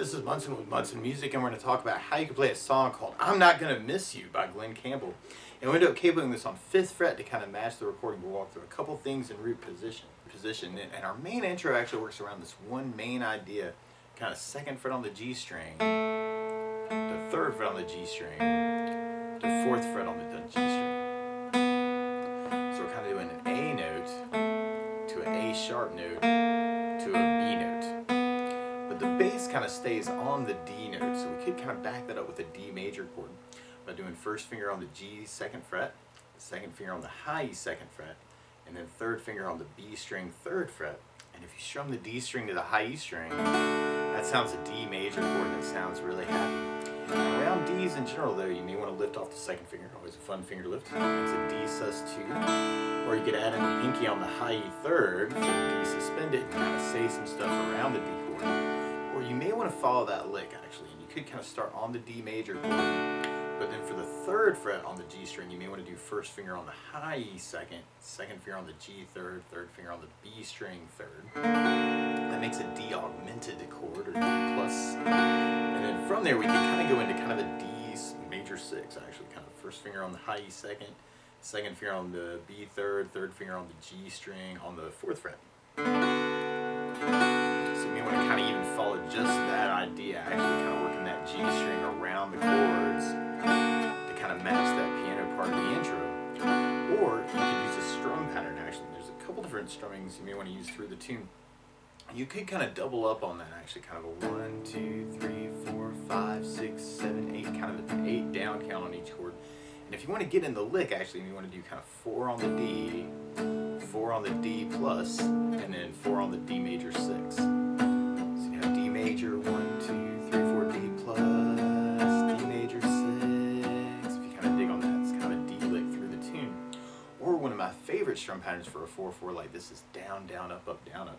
Hi, this is Munson with Munson Music, and we're going to talk about how you can play a song called I'm Not Gonna Miss You by Glen Campbell. And we ended up capoing this on 5th fret to kind of match the recording. We'll walk through a couple things in root position. position. And our main intro actually works around this one main idea, kind of 2nd fret on the G string, the 3rd fret on the G string, the 4th fret on the G string. So we're kind of doing an A note to an A sharp note to a B note the bass kind of stays on the D note, so we could kind of back that up with a D major chord by doing first finger on the G second fret, second finger on the high E second fret, and then third finger on the B string third fret. And if you strum the D string to the high E string, that sounds a D major chord and it sounds really happy. around D's in general though, you may want to lift off the second finger, always a fun finger lift. It's a D sus2. Or you could add in the pinky on the high E third the D suspended and kind of say some stuff around the D chord or you may want to follow that lick actually, and you could kind of start on the D major but then for the third fret on the G string, you may want to do first finger on the high E second, second finger on the G third, third finger on the B string third. That makes a D augmented chord or D plus. And then from there we can kind of go into kind of a D major six actually, kind of first finger on the high E second, second finger on the B third, third finger on the G string on the fourth fret want to kind of even follow just that idea, actually kind of working that G string around the chords to kind of match that piano part of the intro. Or you could use a strum pattern actually. There's a couple different strummings you may want to use through the tune. You could kind of double up on that actually, kind of a one, two, three, four, five, six, seven, eight, kind of an eight down count on each chord. And if you want to get in the lick, actually, you want to do kind of four on the D, four on the D plus, and then four on the D major six major, one, two, three, four, D plus, D major, six. If you kind of dig on that, it's kind of a D lick through the tune. Or one of my favorite strum patterns for a 4-4 like this is down, down, up, up, down, up.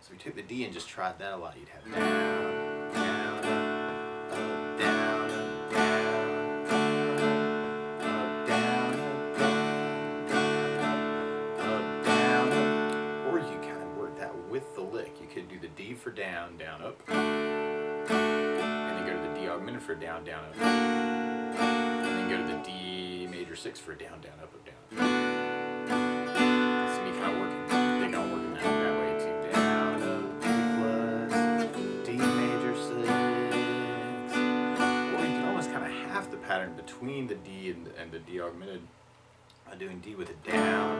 So we took the D and just tried that a lot. You'd have down, down, up, up, down, up, down, up, down, up, Or you kind of work that with the lick. You could do the D for down, down, up for down, down, up. And then go to the D major six for down, down, up, up, down. So me kind of working, I think I'll work that, that way too. Down, up, D plus, D major six. Or you can almost kind of half the pattern between the D and, and the D augmented. I'm doing D with a down,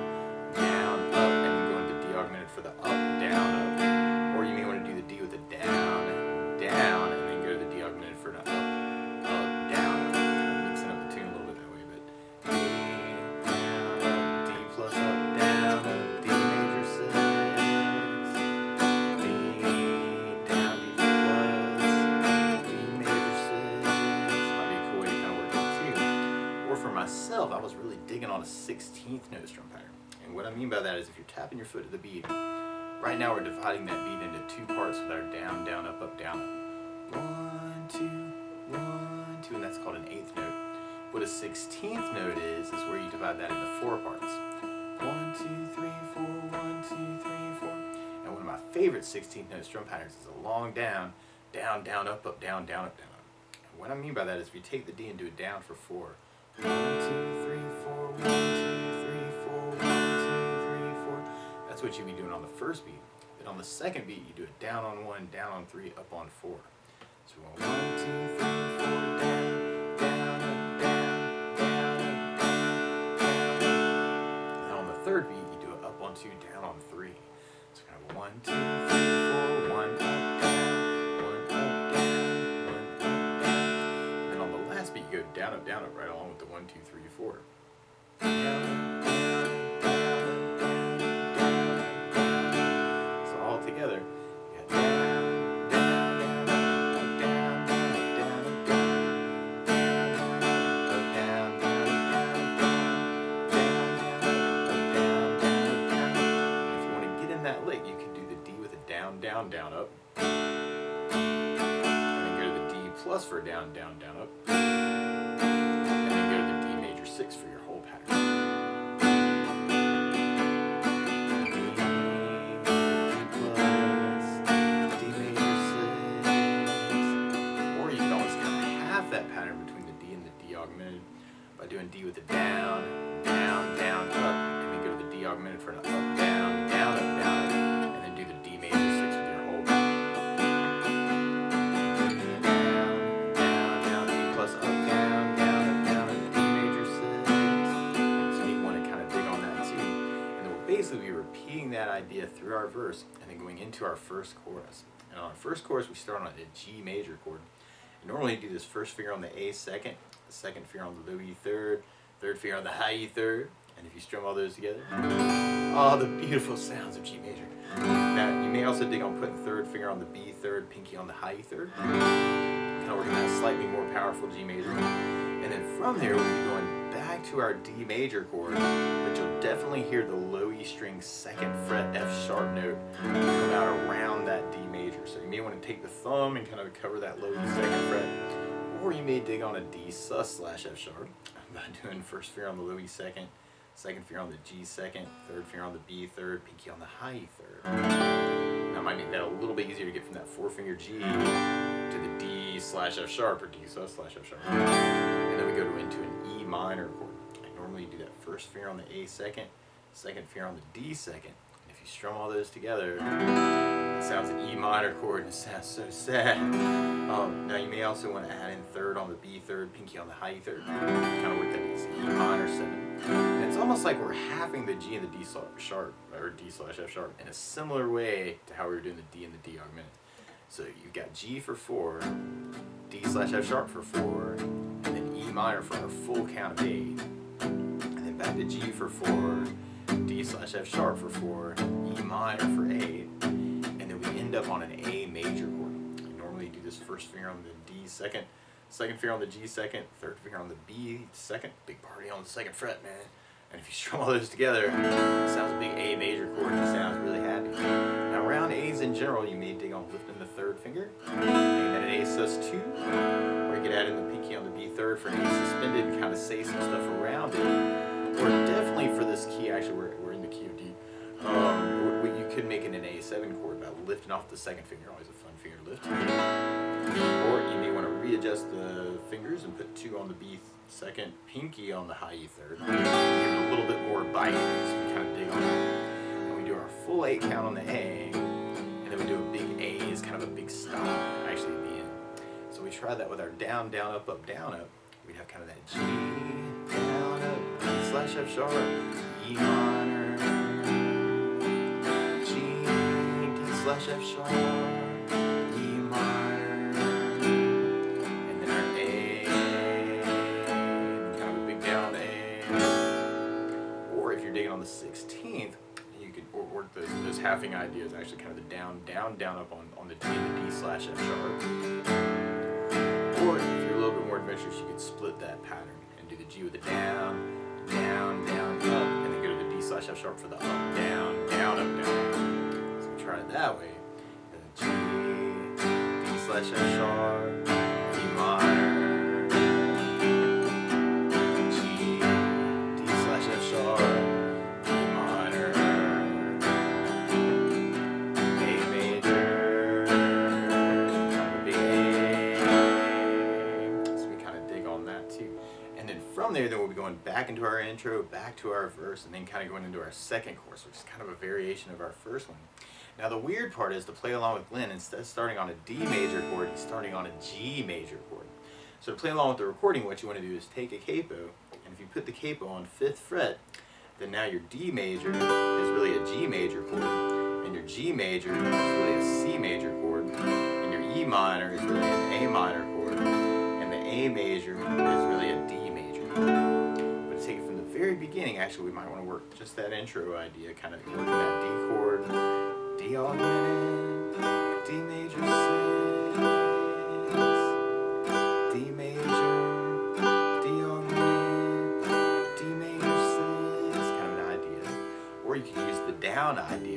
down, up, and then going to D augmented for the up, down, up. Or you may want to do the D with a down, I was really digging on a 16th note strum pattern. And what I mean by that is if you're tapping your foot to the beat, right now we're dividing that beat into two parts with our down, down, up, up, down, up. One, two, one, two, and that's called an eighth note. What a 16th note is, is where you divide that into four parts. One, two, three, four, one, two, three, four. And one of my favorite 16th note strum patterns is a long down, down, down, up, up, down, down, up, down. And what I mean by that is if you take the D and do it down for four, That's what you'd be doing on the first beat. Then on the second beat, you do it down on one, down on three, up on four. So we go one, two, three, four, down, down, up, down, down, down, down. And on the third beat, you do it up on two, down on three. So kind of one, two, three, down, up, down, up, right along with the one, two, three, four. So all together, you want to get in that leg, you can do the D with a down, down, down, up. And then go to the D plus for down, down, down, up. Doing D with the down, down, down, up, and then go to the D augmented for an up, down, down, up, down, and then do the D major six with your whole down, down, down, D plus up, down, down, up, down, and D major six. So you want to kind of dig on that too. And then we'll basically be repeating that idea through our verse and then going into our first chorus. And on our first chorus, we start on a G major chord. And normally you do this first finger on the A second, the second finger on the low E third, third finger on the high E third, and if you strum all those together, all the beautiful sounds of G major. Now, you may also dig on putting third finger on the B third, pinky on the high E third. Kind of working that slightly more powerful G major. And then from there, we'll be going back to our D major chord, but you'll definitely hear the low E string second fret F sharp note come out around that D major. So you may want to take the thumb and kind of cover that low E second fret, or you may dig on a D sus slash F sharp by doing first finger on the low E second, second finger on the G second, third finger on the B third, pinky on the high E third. It might make that a little bit easier to get from that four finger G to the D slash F sharp or D sus slash F sharp. And then we go to into an E minor chord. I normally do that first finger on the A second, second finger on the D second. And if you strum all those together, it sounds an E minor chord and it sounds so sad. Um, now you may also want to add in third on the B third, pinky on the high E third. Kind of work that E minor seven. And it's almost like we're halving the G and the D sharp or D slash F sharp in a similar way to how we were doing the D and the D augmented. So you've got G for four, D slash F sharp for four, and then E minor for our full count of eight. And then back to G for four, Slash F sharp for four, E minor for eight, and then we end up on an A major chord. You normally do this first finger on the D second, second finger on the G second, third finger on the B second, big party on the second fret, man. And if you strum all those together, it sounds a big A major chord it sounds really happy. Now around A's in general, you may dig on lifting the third finger, and then an A sus two, or you could add in the pinky on the B third for A suspended and kind of say some stuff around it. Or definitely for this key, actually we're, we're in the key of D, um, we, you could make it an A7 chord by lifting off the second finger, always a fun finger to lift. Or you may want to readjust the fingers and put two on the B second, pinky on the high E third. Give it a little bit more bite, so we kind of dig on it. And we do our full eight count on the A, and then we do a big A is kind of a big stop, actually at the end. So we try that with our down, down, up, up, down, up. We'd have kind of that G, down, up, D slash F sharp, E minor, G, D slash F sharp, E minor, and then our A, kind of a big down A. Or if you're digging on the 16th, you could work those, those halving ideas, actually kind of the down, down, down, up on, on the D and the D slash F sharp. Or if you're a little bit more adventurous, you could split that pattern and do the G with the down, down, down, up, and then go to the B slash F sharp for the up, down, down, up, down. So try it that way. And then G, D slash F sharp, there, then we'll be going back into our intro, back to our verse, and then kind of going into our second chorus, which is kind of a variation of our first one. Now the weird part is to play along with Glen, instead of starting on a D major chord, he's starting on a G major chord. So to play along with the recording, what you want to do is take a capo, and if you put the capo on fifth fret, then now your D major is really a G major chord, and your G major is really a C major chord, and your E minor is really an A minor chord, and the A major is beginning, actually, we might want to work just that intro idea, kind of working that D chord, D augmented, D major six, D major, D augmented, D major six, kind of an idea. Or you could use the down idea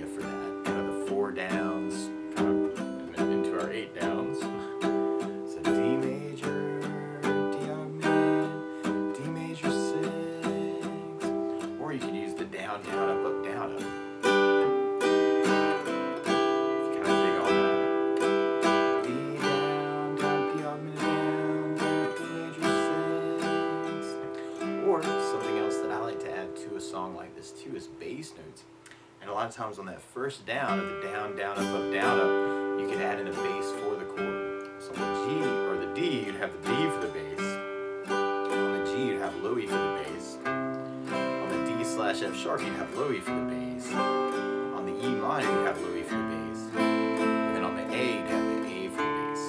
times on that first down of the down, down, up, up, down, up, you could add in a bass for the chord. So on the G or the D, you'd have the B for the bass. On the G, you'd have low E for the bass. On the D slash F sharp, you'd have low E for the bass. On the E minor, you'd have low E for the bass. And then on the A, you'd have the A for the bass.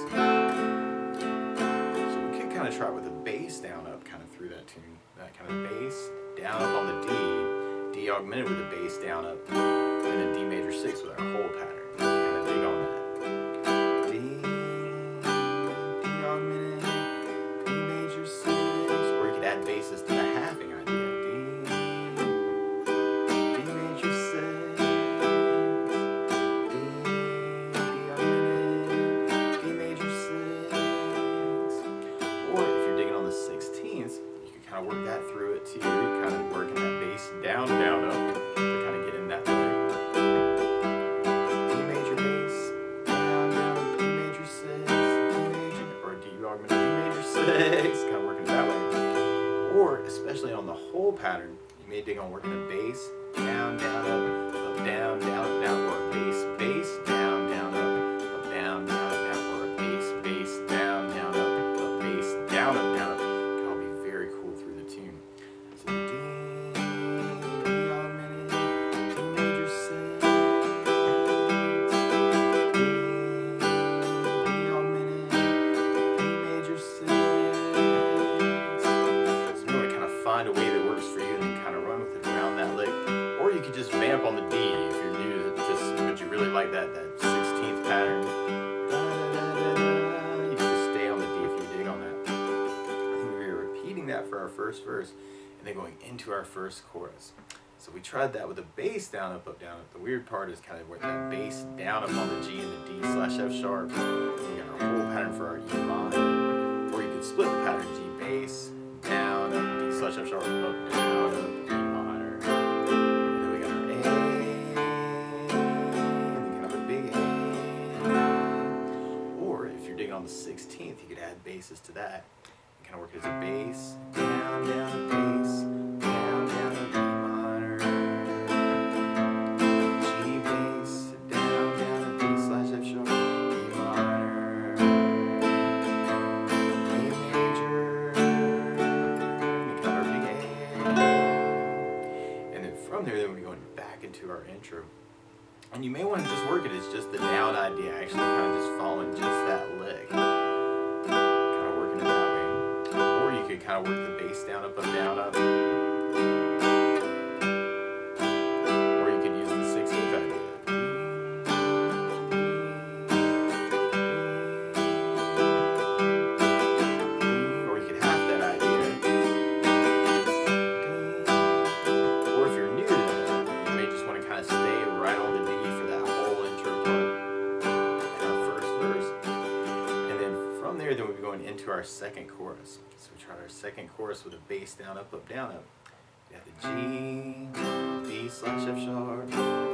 So we could kind of try with a bass down up kind of through that tune. That kind of bass down up on the D, D augmented with a bass down up, and a D major six with our whole pattern. First verse and then going into our first chorus. So we tried that with a bass down, up, up, down. The weird part is kind of where that bass down up on the G and the D slash F sharp. We got our whole pattern for our E minor. Or you could split the pattern G bass, down, up, D slash F sharp, up, down, up, E minor. And then we got our A, big A. Or if you're digging on the 16th, you could add basses to that. And kind of work as a bass, And you may want to just work it as just the down idea, actually kind of just following just that lick. Kind of working it that way. Or you could kind of work the bass down, up, up, down, up. Our second chorus. So we tried our second chorus with a bass down, up, up, down, up. We have the G, D slash F sharp,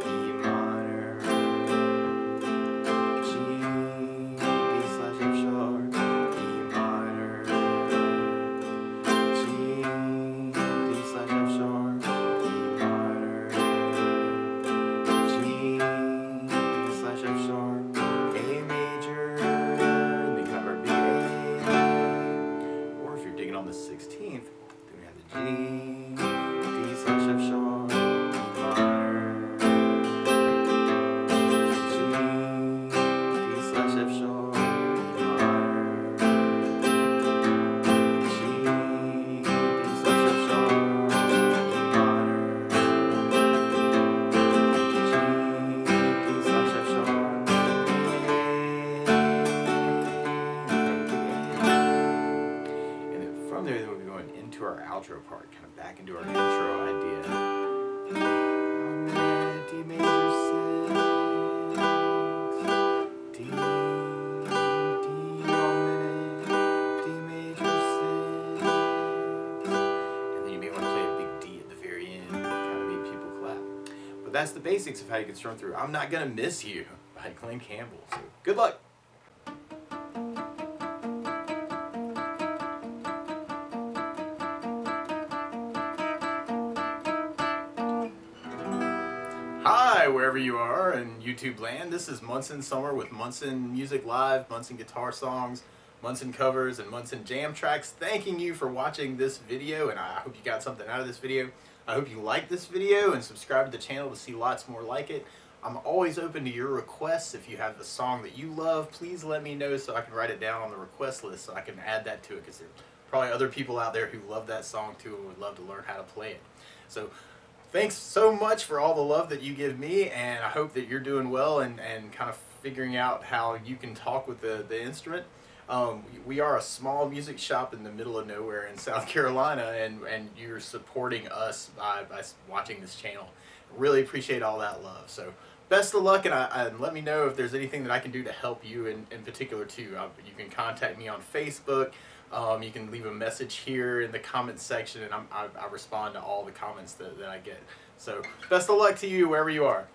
that's the basics of how you can strum through "I'm Not Gonna Miss You" by Glen Campbell. So good luck. Hi, wherever you are in YouTube land. This is Munson Summer with Munson Music Live, Munson Guitar Songs, Munson Covers, and Munson Jam Tracks. Thanking you for watching this video, and I hope you got something out of this video. I hope you like this video and subscribe to the channel to see lots more like it. I'm always open to your requests. If you have a song that you love, please let me know so I can write it down on the request list so I can add that to it because there are probably other people out there who love that song too and would love to learn how to play it. So thanks so much for all the love that you give me and I hope that you're doing well and, and kind of figuring out how you can talk with the, the instrument. Um, we are a small music shop in the middle of nowhere in South Carolina and, and you're supporting us by, by watching this channel. Really appreciate all that love. So best of luck and, I, and let me know if there's anything that I can do to help you in, in particular too. Uh, you can contact me on Facebook. Um, you can leave a message here in the comments section and I, I respond to all the comments that, that I get. So best of luck to you wherever you are.